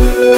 Thank you.